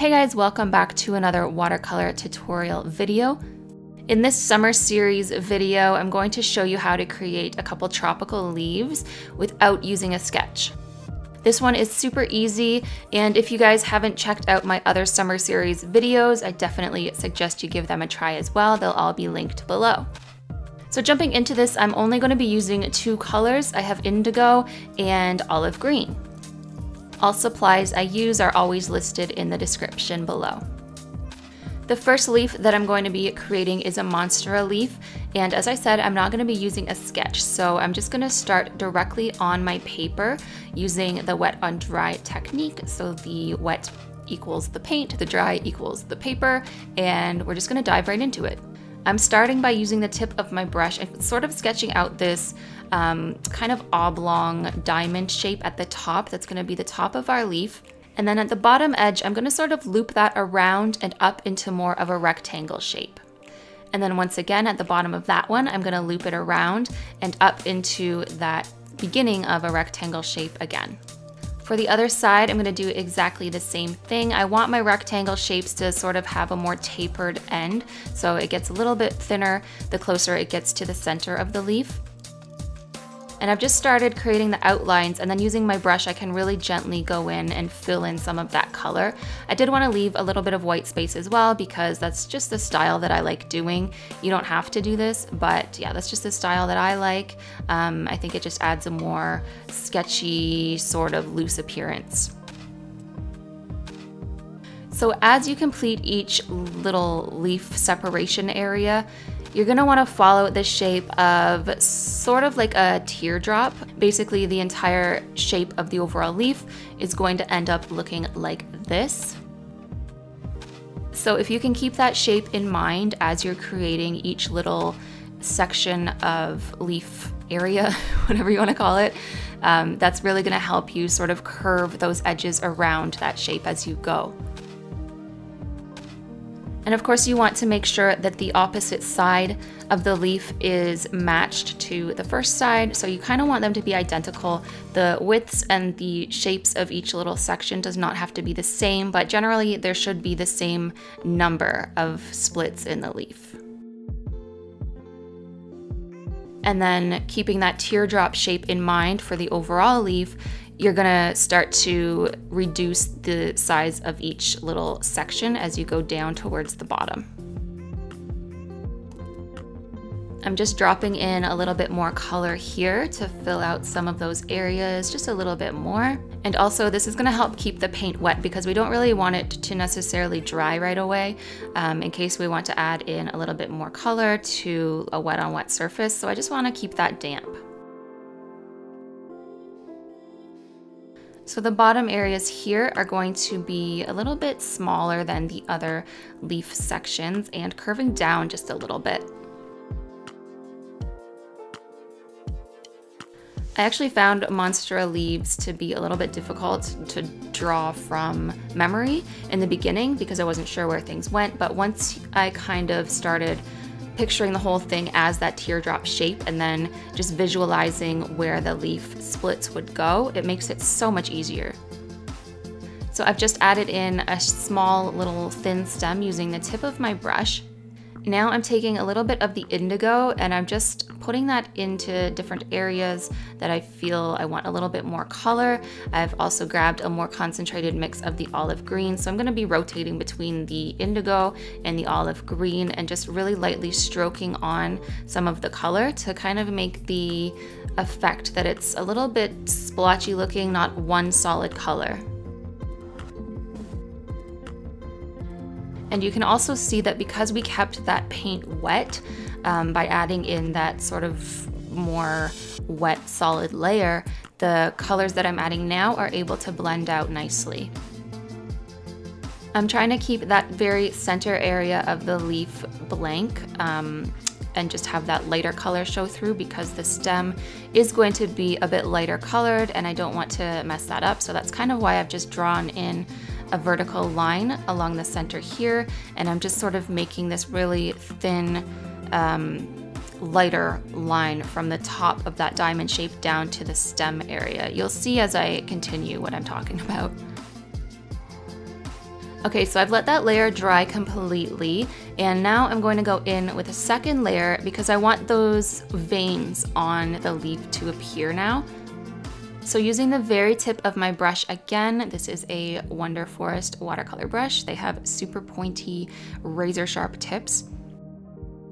Hey guys, welcome back to another watercolor tutorial video. In this summer series video, I'm going to show you how to create a couple tropical leaves without using a sketch. This one is super easy, and if you guys haven't checked out my other summer series videos, I definitely suggest you give them a try as well. They'll all be linked below. So jumping into this, I'm only going to be using two colors. I have indigo and olive green. All supplies I use are always listed in the description below. The first leaf that I'm going to be creating is a Monstera leaf, and as I said, I'm not going to be using a sketch, so I'm just going to start directly on my paper using the wet on dry technique. So the wet equals the paint, the dry equals the paper, and we're just going to dive right into it. I'm starting by using the tip of my brush and sort of sketching out this um, kind of oblong diamond shape at the top. That's gonna be the top of our leaf. And then at the bottom edge, I'm gonna sort of loop that around and up into more of a rectangle shape. And then once again, at the bottom of that one, I'm gonna loop it around and up into that beginning of a rectangle shape again. For the other side, I'm gonna do exactly the same thing. I want my rectangle shapes to sort of have a more tapered end, so it gets a little bit thinner the closer it gets to the center of the leaf. And I've just started creating the outlines and then using my brush, I can really gently go in and fill in some of that color. I did want to leave a little bit of white space as well because that's just the style that I like doing. You don't have to do this, but yeah, that's just the style that I like. Um, I think it just adds a more sketchy, sort of loose appearance. So as you complete each little leaf separation area, you're gonna wanna follow the shape of sort of like a teardrop. Basically, the entire shape of the overall leaf is going to end up looking like this. So if you can keep that shape in mind as you're creating each little section of leaf area, whatever you wanna call it, um, that's really gonna help you sort of curve those edges around that shape as you go. And of course you want to make sure that the opposite side of the leaf is matched to the first side. So you kind of want them to be identical. The widths and the shapes of each little section does not have to be the same, but generally there should be the same number of splits in the leaf. And then keeping that teardrop shape in mind for the overall leaf, you're gonna start to reduce the size of each little section as you go down towards the bottom. I'm just dropping in a little bit more color here to fill out some of those areas just a little bit more. And also this is gonna help keep the paint wet because we don't really want it to necessarily dry right away um, in case we want to add in a little bit more color to a wet on wet surface. So I just wanna keep that damp. So the bottom areas here are going to be a little bit smaller than the other leaf sections and curving down just a little bit. I actually found Monstera leaves to be a little bit difficult to draw from memory in the beginning because I wasn't sure where things went, but once I kind of started picturing the whole thing as that teardrop shape and then just visualizing where the leaf splits would go, it makes it so much easier. So I've just added in a small little thin stem using the tip of my brush now I'm taking a little bit of the indigo and I'm just putting that into different areas that I feel I want a little bit more color. I've also grabbed a more concentrated mix of the olive green. So I'm gonna be rotating between the indigo and the olive green and just really lightly stroking on some of the color to kind of make the effect that it's a little bit splotchy looking, not one solid color. And you can also see that because we kept that paint wet um, by adding in that sort of more wet solid layer, the colors that I'm adding now are able to blend out nicely. I'm trying to keep that very center area of the leaf blank um, and just have that lighter color show through because the stem is going to be a bit lighter colored and I don't want to mess that up. So that's kind of why I've just drawn in a vertical line along the center here, and I'm just sort of making this really thin, um, lighter line from the top of that diamond shape down to the stem area. You'll see as I continue what I'm talking about. Okay, so I've let that layer dry completely, and now I'm going to go in with a second layer because I want those veins on the leaf to appear now. So using the very tip of my brush again, this is a Wonder Forest watercolor brush. They have super pointy, razor sharp tips.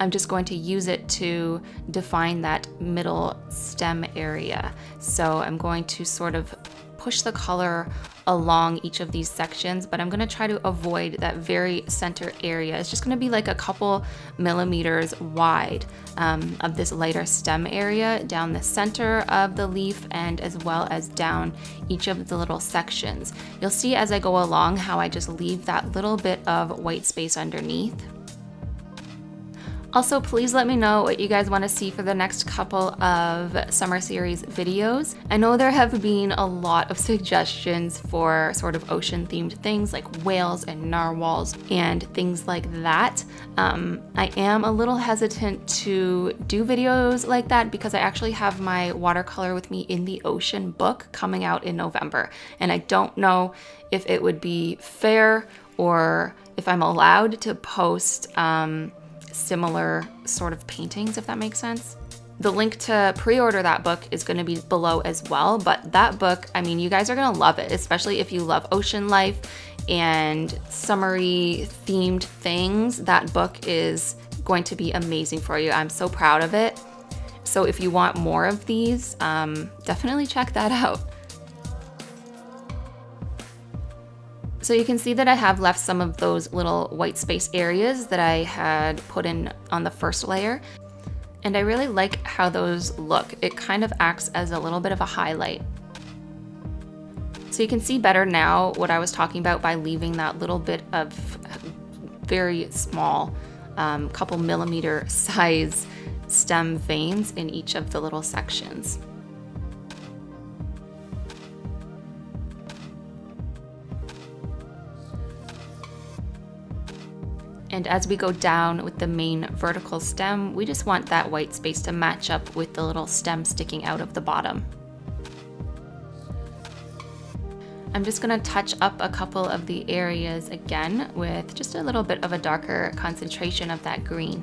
I'm just going to use it to define that middle stem area. So I'm going to sort of push the color along each of these sections, but I'm gonna try to avoid that very center area. It's just gonna be like a couple millimeters wide um, of this lighter stem area down the center of the leaf and as well as down each of the little sections. You'll see as I go along how I just leave that little bit of white space underneath. Also, please let me know what you guys want to see for the next couple of summer series videos. I know there have been a lot of suggestions for sort of ocean themed things like whales and narwhals and things like that. Um, I am a little hesitant to do videos like that because I actually have my watercolor with me in the ocean book coming out in November. And I don't know if it would be fair or if I'm allowed to post um, similar sort of paintings, if that makes sense. The link to pre-order that book is going to be below as well, but that book, I mean, you guys are going to love it, especially if you love ocean life and summery themed things. That book is going to be amazing for you. I'm so proud of it. So if you want more of these, um, definitely check that out. So you can see that I have left some of those little white space areas that I had put in on the first layer. And I really like how those look. It kind of acts as a little bit of a highlight. So you can see better now what I was talking about by leaving that little bit of very small, um, couple millimeter size stem veins in each of the little sections. And as we go down with the main vertical stem, we just want that white space to match up with the little stem sticking out of the bottom. I'm just gonna touch up a couple of the areas again with just a little bit of a darker concentration of that green.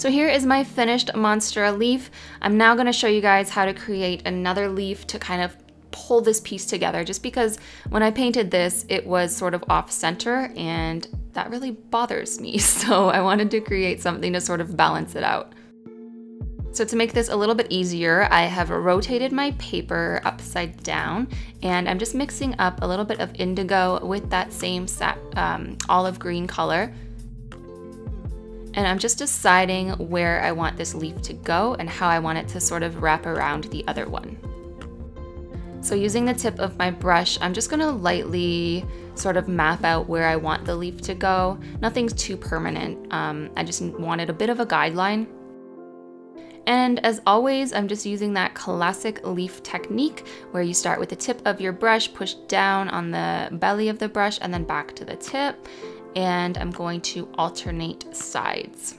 So here is my finished Monstera leaf. I'm now gonna show you guys how to create another leaf to kind of pull this piece together just because when I painted this, it was sort of off center and that really bothers me. So I wanted to create something to sort of balance it out. So to make this a little bit easier, I have rotated my paper upside down and I'm just mixing up a little bit of indigo with that same um, olive green color and I'm just deciding where I want this leaf to go and how I want it to sort of wrap around the other one. So using the tip of my brush, I'm just gonna lightly sort of map out where I want the leaf to go. Nothing's too permanent. Um, I just wanted a bit of a guideline. And as always, I'm just using that classic leaf technique where you start with the tip of your brush, push down on the belly of the brush and then back to the tip and I'm going to alternate sides.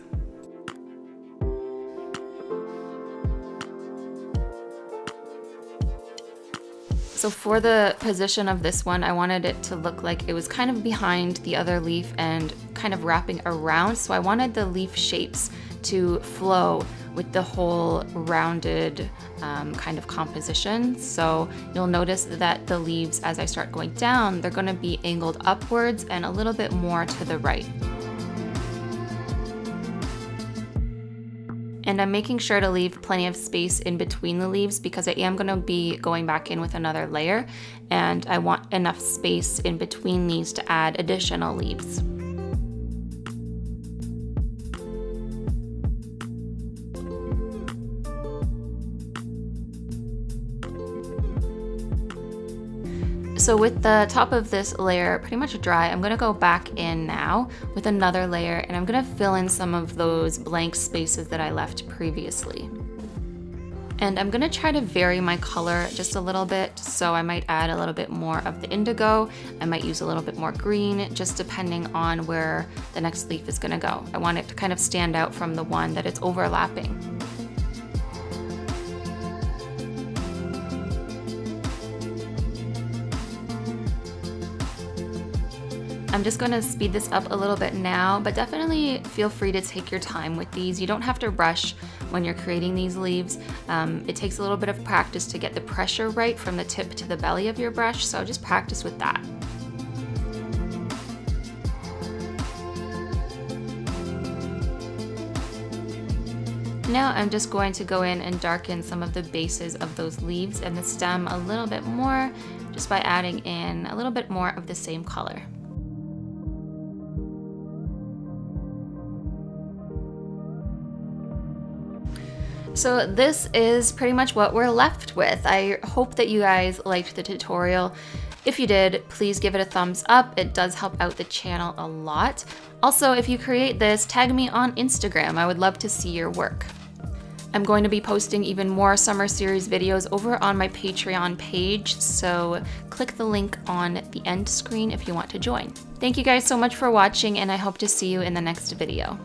So for the position of this one, I wanted it to look like it was kind of behind the other leaf and kind of wrapping around. So I wanted the leaf shapes to flow with the whole rounded um, kind of composition. So you'll notice that the leaves, as I start going down, they're gonna be angled upwards and a little bit more to the right. And I'm making sure to leave plenty of space in between the leaves because I am gonna be going back in with another layer and I want enough space in between these to add additional leaves. So with the top of this layer pretty much dry, I'm gonna go back in now with another layer and I'm gonna fill in some of those blank spaces that I left previously. And I'm gonna try to vary my color just a little bit. So I might add a little bit more of the indigo. I might use a little bit more green, just depending on where the next leaf is gonna go. I want it to kind of stand out from the one that it's overlapping. I'm just going to speed this up a little bit now, but definitely feel free to take your time with these. You don't have to rush when you're creating these leaves. Um, it takes a little bit of practice to get the pressure right from the tip to the belly of your brush, so just practice with that. Now I'm just going to go in and darken some of the bases of those leaves and the stem a little bit more just by adding in a little bit more of the same color. So this is pretty much what we're left with. I hope that you guys liked the tutorial. If you did, please give it a thumbs up. It does help out the channel a lot. Also, if you create this, tag me on Instagram. I would love to see your work. I'm going to be posting even more summer series videos over on my Patreon page, so click the link on the end screen if you want to join. Thank you guys so much for watching, and I hope to see you in the next video.